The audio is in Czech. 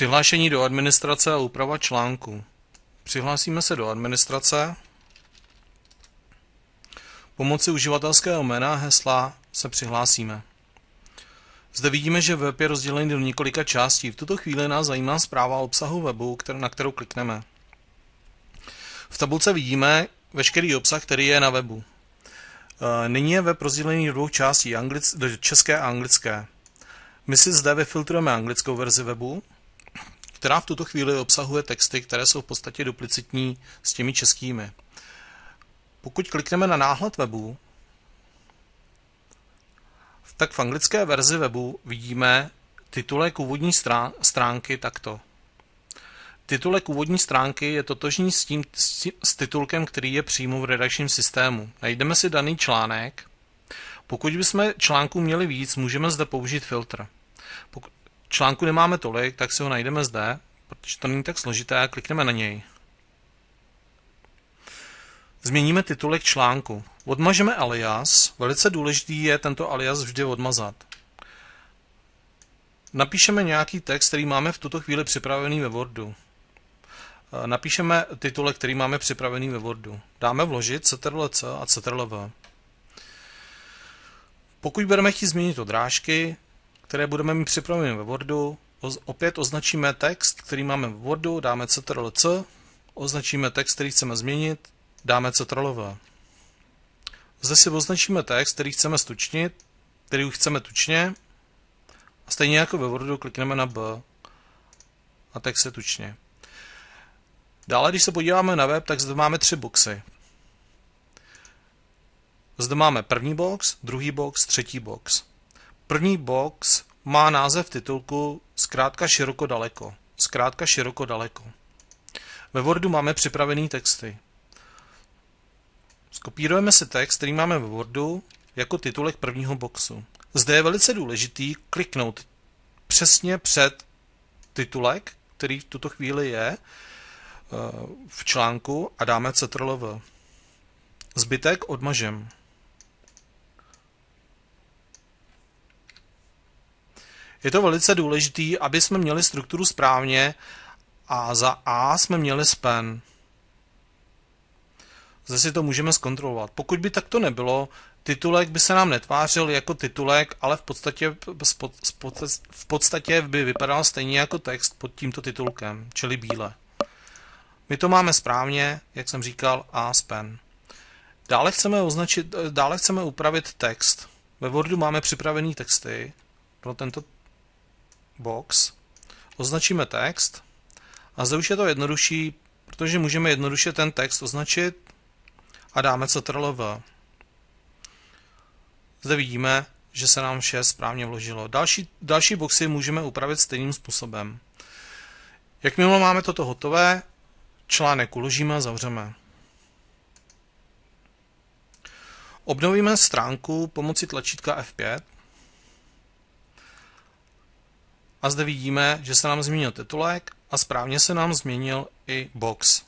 Přihlášení do administrace a úprava článku. Přihlásíme se do administrace. Pomocí uživatelského jména a hesla se přihlásíme. Zde vidíme, že web je rozdělený do několika částí. V tuto chvíli nás zajímá zpráva o obsahu webu, na kterou klikneme. V tabulce vidíme veškerý obsah, který je na webu. E, nyní je web rozdělený do dvou částí, do české a anglické. My si zde vyfiltrujeme anglickou verzi webu, která v tuto chvíli obsahuje texty, které jsou v podstatě duplicitní s těmi českými. Pokud klikneme na náhled webu, tak v anglické verzi webu vidíme titulek úvodní stránky takto. Titulek úvodní stránky je totožný s, tím, s titulkem, který je přímo v redakčním systému. Najdeme si daný článek. Pokud bychom článku měli víc, můžeme zde použít filtr. Pokud článku nemáme tolik, tak si ho najdeme zde, protože to není tak složité, klikneme na něj. Změníme titulek článku. Odmažeme alias. Velice důležitý je tento alias vždy odmazat. Napíšeme nějaký text, který máme v tuto chvíli připravený ve Wordu. Napíšeme titulek, který máme připravený ve Wordu. Dáme vložit ctrl-c a ctrl-v. Pokud budeme chtít změnit odrážky, které budeme mít připravené ve Wordu, opět označíme text, který máme v Wordu, dáme ctrl-c, označíme text, který chceme změnit, dáme Ctrl-V. Zde si označíme text, který chceme stučnit, který chceme tučně a stejně jako ve Wordu klikneme na B a text je tučně. Dále, když se podíváme na web, tak zde máme tři boxy. Zde máme první box, druhý box, třetí box. První box má název titulku zkrátka široko daleko. Zkrátka široko daleko. Ve Wordu máme připravený texty. Skopírujeme si text, který máme ve Wordu, jako titulek prvního boxu. Zde je velice důležitý kliknout přesně před titulek, který v tuto chvíli je eh, v článku a dáme Ctrl-V. Zbytek odmažem. Je to velice důležité, aby jsme měli strukturu správně a za A jsme měli span. Zde si to můžeme zkontrolovat. Pokud by takto nebylo, titulek by se nám netvářil jako titulek, ale v podstatě, v podstatě by vypadal stejně jako text pod tímto titulkem, čili bíle. My to máme správně, jak jsem říkal, a span. Dále chceme, označit, dále chceme upravit text. Ve Wordu máme připravený texty pro tento box. Označíme text a zde už je to jednodušší, protože můžeme jednoduše ten text označit a dáme Ctrl-V. Zde vidíme, že se nám vše správně vložilo. Další, další boxy můžeme upravit stejným způsobem. Jakmile máme toto hotové, článek uložíme a zavřeme. Obnovíme stránku pomocí tlačítka F5 a zde vidíme, že se nám změnil titulek a správně se nám změnil i box.